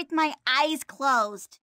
with my eyes closed.